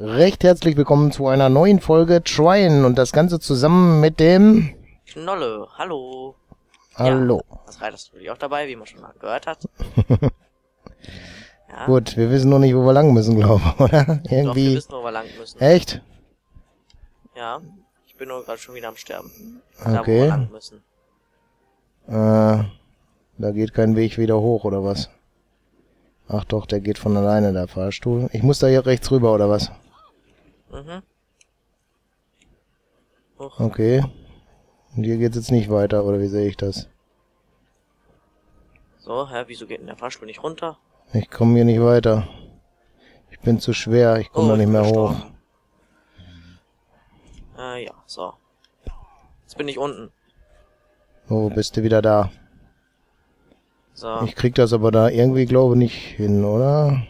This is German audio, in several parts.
recht herzlich willkommen zu einer neuen Folge Tryen und das Ganze zusammen mit dem... Knolle, hallo. Hallo. Ja, das Reiter ist natürlich auch dabei, wie man schon mal gehört hat. ja. Gut, wir wissen noch nicht, wo wir lang müssen, glaube ich, oder? Irgendwie... Doch, wir wissen, wo wir lang müssen. Echt? Ja, ich bin nur gerade schon wieder am Sterben. Da, okay. wo wir lang müssen. Äh, da geht kein Weg wieder hoch, oder was? Ach doch, der geht von alleine, der Fahrstuhl. Ich muss da hier rechts rüber, oder was? Mhm. Hoch. Okay. Und hier geht's jetzt nicht weiter, oder wie sehe ich das? So, hä, wieso geht denn der Fahrstuhl nicht runter? Ich komme hier nicht weiter. Ich bin zu schwer, ich komme oh, da nicht mehr hoch. Äh, ja, so. Jetzt bin ich unten. Oh, bist du wieder da? So. Ich krieg das aber da irgendwie, glaube nicht hin, oder?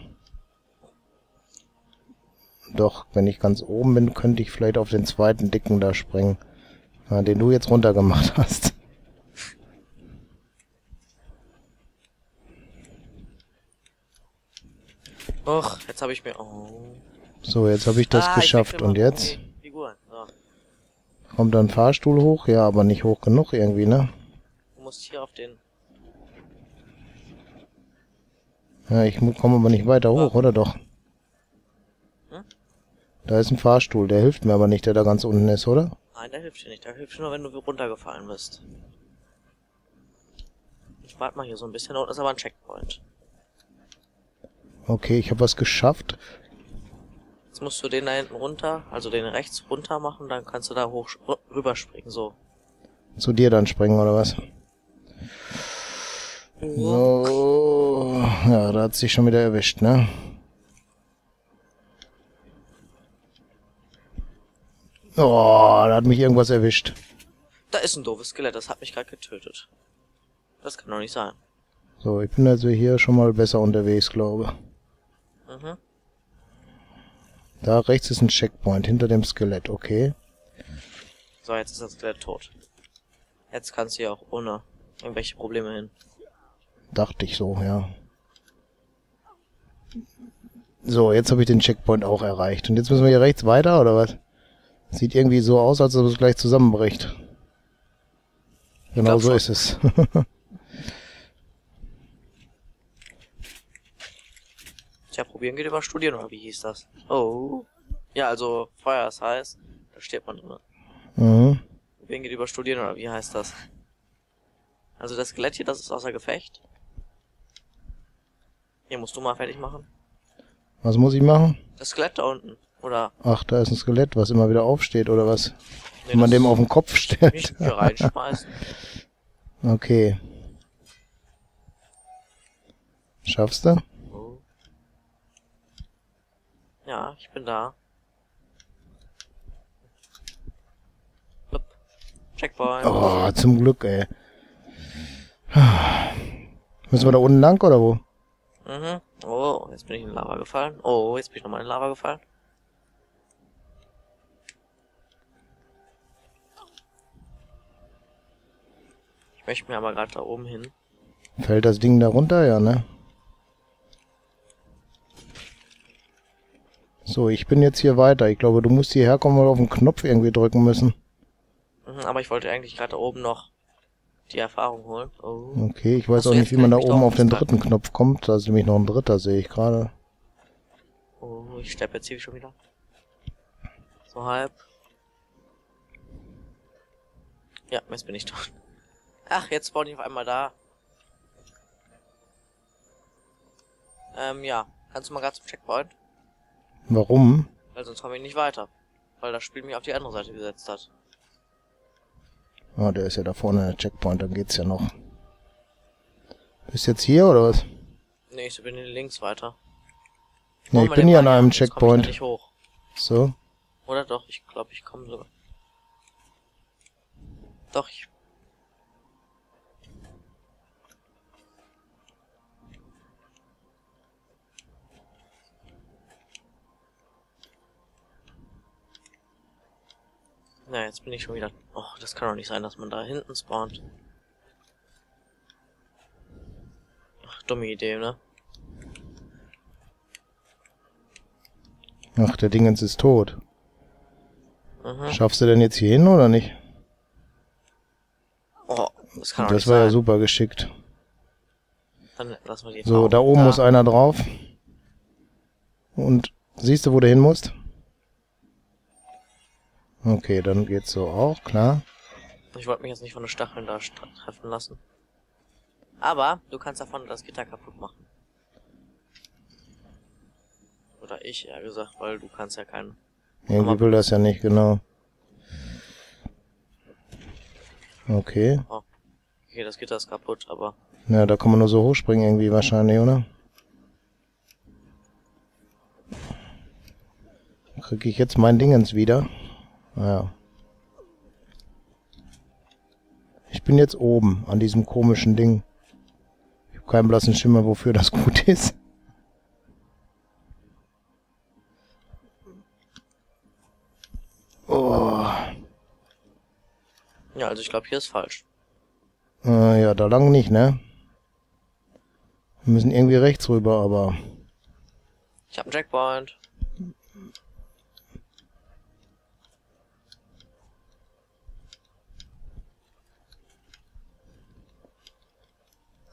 Doch, wenn ich ganz oben bin, könnte ich vielleicht auf den zweiten dicken da springen. Ja, den du jetzt runtergemacht hast. Och, jetzt habe ich mir... Oh. So, jetzt habe ich das ah, geschafft. Ich Und jetzt? Figuren. So. Kommt dann Fahrstuhl hoch? Ja, aber nicht hoch genug irgendwie, ne? Du musst hier auf den Ja, ich komme aber nicht weiter hoch, oder doch? Da ist ein Fahrstuhl, der hilft mir aber nicht, der da ganz unten ist, oder? Nein, der hilft dir nicht. Der hilft nur, wenn du runtergefallen bist. Ich warte mal hier so ein bisschen. Da unten ist aber ein Checkpoint. Okay, ich habe was geschafft. Jetzt musst du den da hinten runter, also den rechts runter machen, dann kannst du da hoch rüberspringen, so. Zu dir dann springen, oder was? So. Ja, da hat sich schon wieder erwischt, ne? Oh, da hat mich irgendwas erwischt. Da ist ein doofes Skelett, das hat mich gerade getötet. Das kann doch nicht sein. So, ich bin also hier schon mal besser unterwegs, glaube. Mhm. Da rechts ist ein Checkpoint hinter dem Skelett, okay. So, jetzt ist das Skelett tot. Jetzt kannst du ja auch ohne irgendwelche Probleme hin. Dachte ich so, ja. So, jetzt habe ich den Checkpoint auch erreicht. Und jetzt müssen wir hier rechts weiter, oder was? Sieht irgendwie so aus, als ob es gleich zusammenbricht. Genau so ist es. Tja, probieren geht über Studieren, oder wie hieß das? Oh. Ja, also Feuer ist heiß. Da steht man drin. Mhm. Probieren geht über Studieren, oder wie heißt das? Also das Skelett hier, das ist außer Gefecht. Hier musst du mal fertig machen. Was muss ich machen? Das Skelett da unten, oder? Ach, da ist ein Skelett, was immer wieder aufsteht, oder was? Nee, Wenn man dem auf den Kopf stellt. Nicht hier reinschmeißen. okay. Schaffst du? Ja, ich bin da. Checkpoint. Oh, zum Glück, ey. Müssen wir da unten lang, oder wo? Mhm. Oh, jetzt bin ich in Lava gefallen. Oh, jetzt bin ich nochmal in Lava gefallen. Möchte mir aber gerade da oben hin. Fällt das Ding da runter? Ja, ne? So, ich bin jetzt hier weiter. Ich glaube, du musst hierher kommen, weil wir auf den Knopf irgendwie drücken müssen. Mhm, aber ich wollte eigentlich gerade da oben noch die Erfahrung holen. Oh. Okay, ich weiß Achso, auch nicht, wie man da oben auf den dritten Knopf kommt. Da ist nämlich noch ein dritter, sehe ich gerade. Oh, ich sterbe jetzt hier schon wieder. So halb. Ja, jetzt bin ich tot. Ach, jetzt spawn ich auf einmal da. Ähm, ja. Kannst du mal gerade zum Checkpoint? Warum? Weil sonst komme ich nicht weiter. Weil das Spiel mich auf die andere Seite gesetzt hat. Ah, der ist ja da vorne der Checkpoint, dann geht's ja noch. Bist jetzt hier oder was? Nee, ich bin links weiter. Ich nee, ich bin hier an einem Checkpoint. Nicht hoch. So. Oder doch, ich glaube, ich komme sogar. Doch, ich Na, jetzt bin ich schon wieder... Oh, das kann doch nicht sein, dass man da hinten spawnt. Ach, dumme Idee, ne? Ach, der Dingens ist tot. Mhm. Schaffst du denn jetzt hier hin oder nicht? Oh, das kann Das war sein. ja super geschickt. Dann lassen wir die So, da oben muss einer drauf. Und siehst du, wo du hin musst? Okay, dann geht's so auch, klar. Ich wollte mich jetzt nicht von den Stacheln da treffen lassen. Aber du kannst davon das Gitter kaputt machen. Oder ich, eher gesagt, weil du kannst ja keinen... Irgendwie will das ja nicht, genau. Okay. Oh. Okay, das Gitter ist kaputt, aber... Ja, da kann man nur so hochspringen irgendwie wahrscheinlich, oder? Kriege ich jetzt mein Dingens wieder? Naja. Ich bin jetzt oben an diesem komischen Ding. Ich habe keinen blassen Schimmer, wofür das gut ist. Oh. Ja, also ich glaube, hier ist falsch. Äh, ja, da lang nicht, ne? Wir müssen irgendwie rechts rüber, aber... Ich habe einen Checkpoint.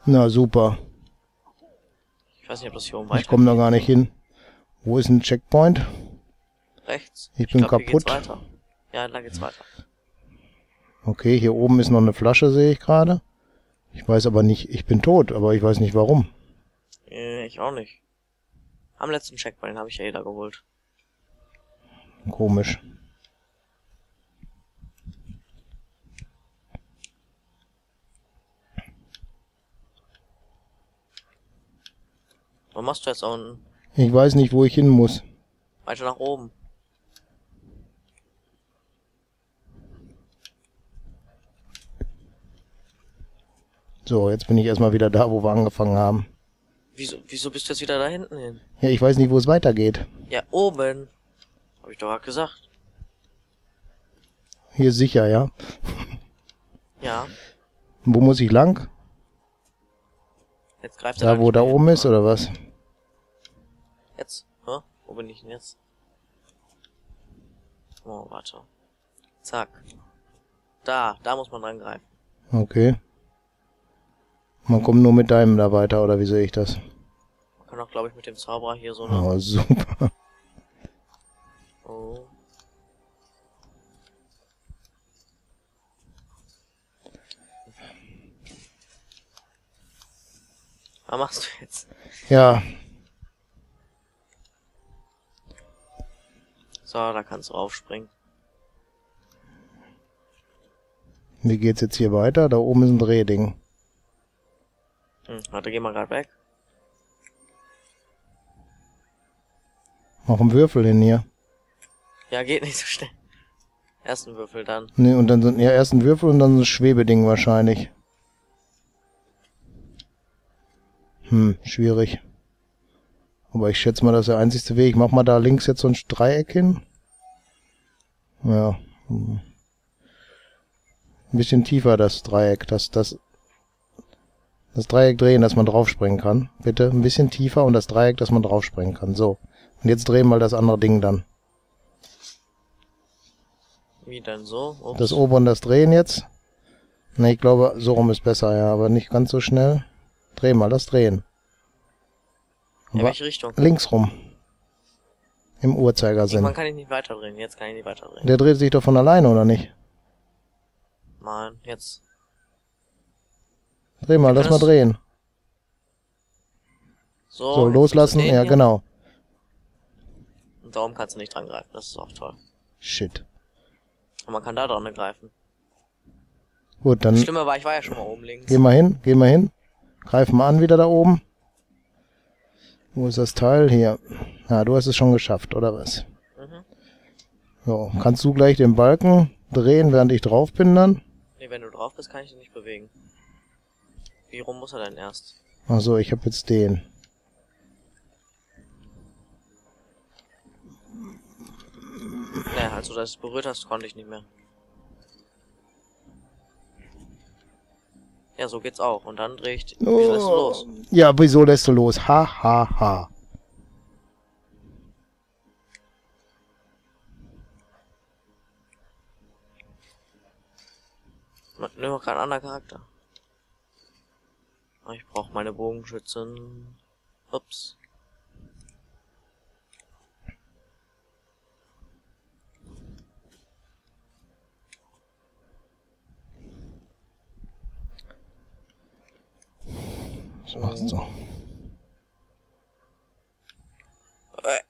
Na, super. Ich weiß nicht, ob das hier oben Ich komme da gar nicht hin. Wo ist ein Checkpoint? Rechts. Ich bin ich glaub, kaputt. Ja, da geht's weiter. Okay, hier oben ist noch eine Flasche, sehe ich gerade. Ich weiß aber nicht, ich bin tot, aber ich weiß nicht warum. Äh, ich auch nicht. Am letzten Checkpoint habe ich ja jeder geholt. Komisch. Was machst du jetzt unten? Ich weiß nicht, wo ich hin muss. Weiter nach oben. So, jetzt bin ich erstmal wieder da, wo wir angefangen haben. Wieso, wieso bist du jetzt wieder da hinten hin? Ja, ich weiß nicht, wo es weitergeht. Ja, oben. Hab ich doch gerade gesagt. Hier sicher, ja? Ja. Wo muss ich lang? Jetzt greift er Da, wo da oben ist, oder was? Jetzt? Hä? Wo bin ich denn jetzt? Oh, warte. Zack. Da, da muss man dran greifen. Okay. Man kommt nur mit deinem da weiter, oder wie sehe ich das? Man kann auch, glaube ich, mit dem Zauberer hier so eine... Oh, super. Oh. Was machst du jetzt? Ja. So, da kannst du aufspringen. Wie geht's jetzt hier weiter? Da oben ist ein Drehding. Hm, warte, geh mal gerade weg. Mach einen Würfel hin hier. Ja, geht nicht so schnell. Ersten Würfel dann. Ne, und dann sind ja erst ein Würfel und dann ein Schwebeding wahrscheinlich. Hm, schwierig. Aber ich schätze mal, das ist der einzigste Weg. Mach mal da links jetzt so ein Dreieck hin. Ja. Ein bisschen tiefer das Dreieck, das, das das Dreieck drehen, dass man draufspringen kann. Bitte ein bisschen tiefer und das Dreieck, dass man draufspringen kann. So. Und jetzt drehen wir das andere Ding dann. Wie denn so? Ups. Das obere und das drehen jetzt. Ne, ich glaube, so rum ist besser, ja, aber nicht ganz so schnell. Dreh mal das drehen. In welche Richtung? Links rum. Im Uhrzeigersinn. Man kann ich nicht weiter drehen, jetzt kann ich nicht weiter drehen. Der dreht sich doch von alleine, oder nicht? Nein, jetzt. Dreh mal, lass mal drehen. So, so loslassen, ja hier. genau. Und darum kannst du nicht dran greifen, das ist auch toll. Shit. Und man kann da dran greifen. Gut, dann... Das Schlimme war, ich war ja schon mal oben links. Geh mal hin, geh mal hin. Greif mal an wieder da oben. Wo ist das Teil? Hier. Ja, du hast es schon geschafft, oder was? Mhm. So, kannst du gleich den Balken drehen, während ich drauf bin dann? Nee, wenn du drauf bist, kann ich ihn nicht bewegen. Wie rum muss er denn erst? Also ich habe jetzt den. Also dass du es berührt hast, konnte ich nicht mehr. Ja, so geht's auch. Und dann drehe ich... Oh. Wieso lässt du los? Ja, wieso lässt du los? Ha, ha, ha. Nimm gerade einen anderen Charakter. Ich brauche meine Bogenschützen. Ups. Was machst du? Äh.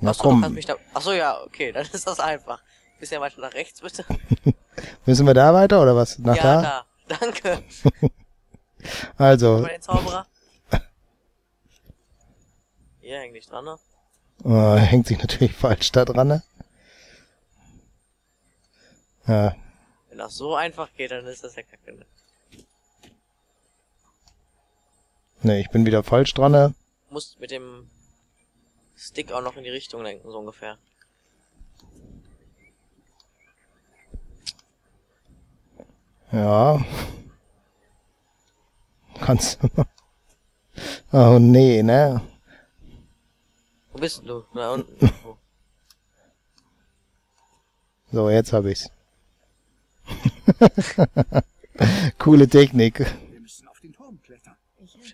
Na Achso, komm, mich da. Achso, ja, okay, dann ist das einfach. Bisschen weiter nach rechts, bitte. müssen wir da weiter oder was? Nach ja, da? da. Danke. Also, den Zauberer. Hier häng nicht dran, ne? äh, hängt sich natürlich falsch da dran, ne? Ja, Wenn das so einfach geht, dann ist das ja kacke. Ne? Ne, ich bin wieder falsch dran, ne? Musst mit dem Stick auch noch in die Richtung lenken, so ungefähr. Ja. Kannst du. Oh nee, ne? Wo bist du? Da unten. So, jetzt hab ich's. Coole Technik. Wir müssen auf den Turm klettern.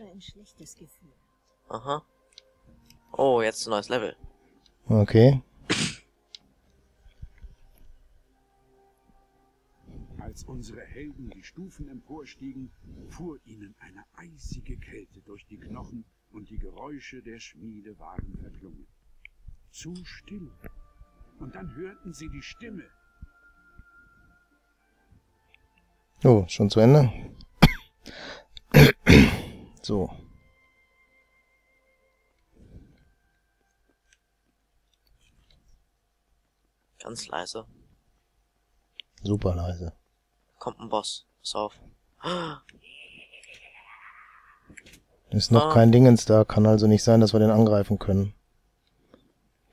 Ein schlechtes Gefühl. Aha. Oh, jetzt ein neues Level. Okay. Als unsere Helden die Stufen emporstiegen, fuhr ihnen eine eisige Kälte durch die Knochen und die Geräusche der Schmiede waren verklungen. Zu still. Und dann hörten sie die Stimme. Oh, schon zu Ende. So. Ganz leise. Super leise. Kommt ein Boss. Pass auf. Ist noch Ah. kein Dingens da, kann also nicht sein, dass wir den angreifen können.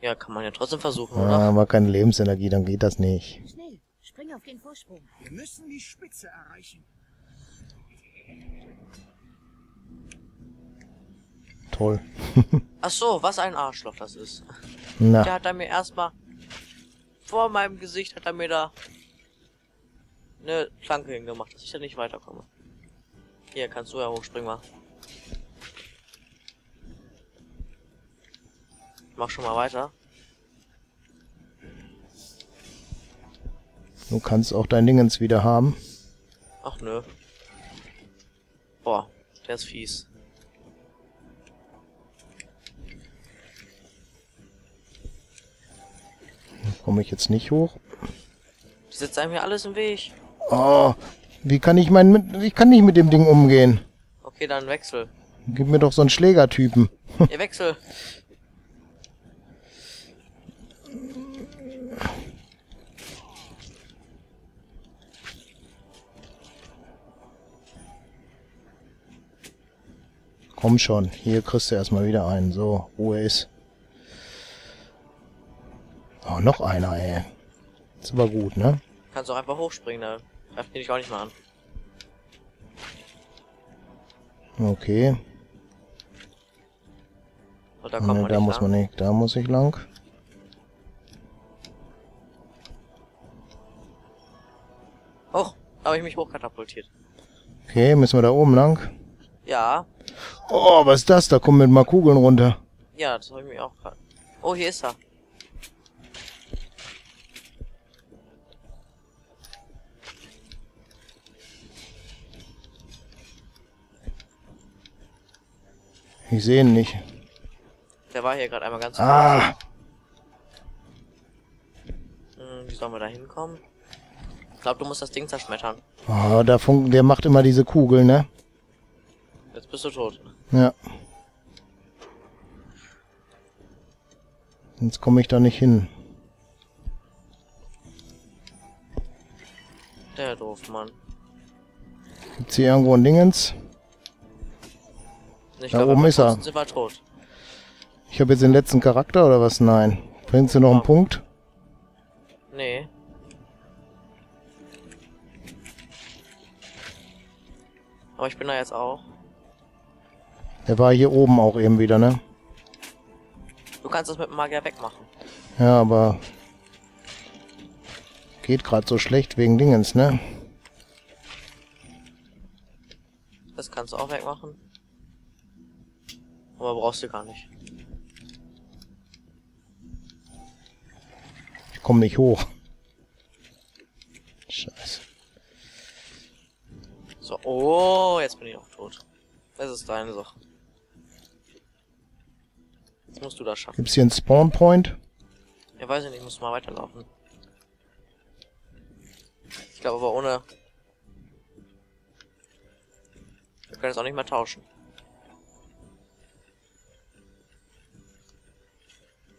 Ja, kann man ja trotzdem versuchen, Ja, oder? aber keine Lebensenergie, dann geht das nicht. Schnell, spring auf den Vorsprung. Wir müssen die Spitze erreichen. Toll. Ach so, was ein Arschloch das ist. Na, Der hat da mir erstmal vor meinem Gesicht hat er mir da eine Planke hingemacht, dass ich da nicht weiterkomme. Hier kannst du ja hochspringen mal. Ich mach schon mal weiter. du kannst auch dein Dingens wieder haben. Ach nö. Boah, der ist fies. Komme ich jetzt nicht hoch? Die setzt einem hier alles im Weg. Oh, wie kann ich mein, mit, ich kann nicht mit dem Ding umgehen. Okay, dann wechsel. Gib mir doch so einen Schlägertypen. Ihr wechsel. Komm schon, hier kriegst du erstmal wieder einen. So, Ruhe ist. Noch einer, ey. Ist aber gut, ne? Kannst auch einfach hochspringen, da greift die dich auch nicht mal an. Okay. Und da kommt Ne, man da muss lang. man nicht, da muss ich lang. Hoch, da habe ich mich hochkatapultiert. Okay, müssen wir da oben lang? Ja, Oh, was ist das? Da kommen mit mal Kugeln runter. ja, das habe ich mir auch gerade. Oh, hier ist er. Ich sehe ihn nicht. Der war hier gerade einmal ganz Ah, Hm, wie sollen wir da hinkommen? Ich glaube, du musst das Ding zerschmettern. oh, da fun der macht immer diese Kugeln, ne? Jetzt bist du tot. Ja. Jetzt komme ich da nicht hin. Der doof, Mann. Gibt's hier irgendwo ein Dingens? Ich Da glaub, oben ist er. sind wir tot. Ich habe jetzt den letzten Charakter oder was? Nein. Bringst du noch einen Ja. Punkt? Nee. Aber ich bin da jetzt auch. Der war hier oben auch eben wieder, ne? Du kannst das mit dem Magier wegmachen. Ja, aber geht gerade so schlecht wegen Dingens, ne? Das kannst du auch wegmachen. Aber brauchst du gar nicht. Ich komme nicht hoch. Scheiße. So, oh, jetzt bin ich auch tot. Das ist deine Sache. Jetzt musst du das schaffen. Gibt's hier einen Spawn Point? Ja, weiß ich nicht, muss mal weiterlaufen. Ich glaube aber ohne... Wir können es auch nicht mehr tauschen.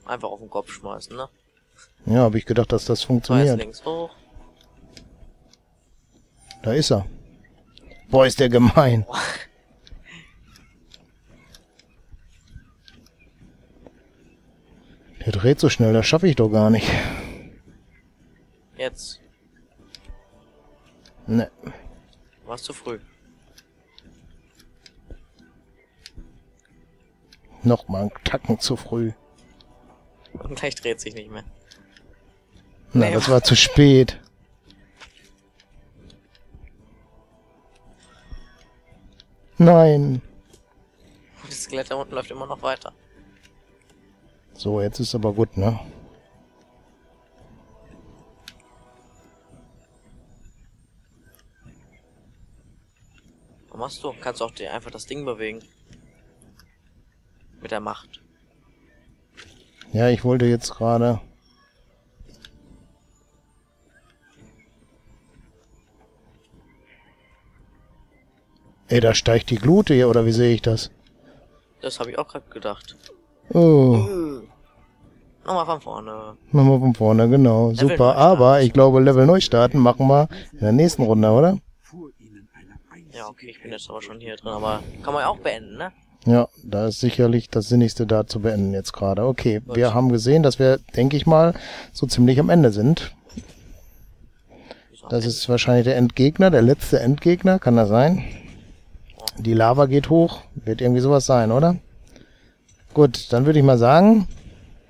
Einfach auf den Kopf schmeißen, ne? Ja, habe ich gedacht, dass das funktioniert. links hoch. Da ist er. Boah, ist der gemein. Der dreht so schnell, das schaffe ich doch gar nicht. Jetzt. Ne. Warst zu früh. Noch mal einen Tacken zu früh. Und gleich dreht sich nicht mehr. Na, Nee. das war zu spät. Nein. Das Skelett da unten läuft immer noch weiter. So, jetzt ist aber gut, ne? Was machst du? Kannst auch dir einfach das Ding bewegen. Mit der Macht. Ja, ich wollte jetzt gerade... Ey, da steigt die Glute hier, oder wie sehe ich das? Das habe ich auch gerade gedacht. Oh, Äh. Nochmal von vorne. nochmal von vorne, genau. Level Super, aber ich glaube, Level neu starten machen wir in der nächsten Runde, oder? Ja, okay, ich bin jetzt aber schon hier drin, aber kann man ja auch beenden, ne? Ja, da ist sicherlich das Sinnigste da zu beenden jetzt gerade. Okay, wir haben gesehen, dass wir, denke ich mal, so ziemlich am Ende sind. Das ist wahrscheinlich der Endgegner, der letzte Endgegner, kann das sein? Die Lava geht hoch, wird irgendwie sowas sein, oder? Gut, dann würde ich mal sagen?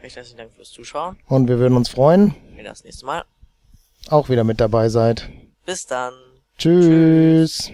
Recht herzlichen Dank fürs Zuschauen. und wir würden uns freuen, Wir das nächste Mal. auch wieder mit dabei seid. Bis dann. Tschüss.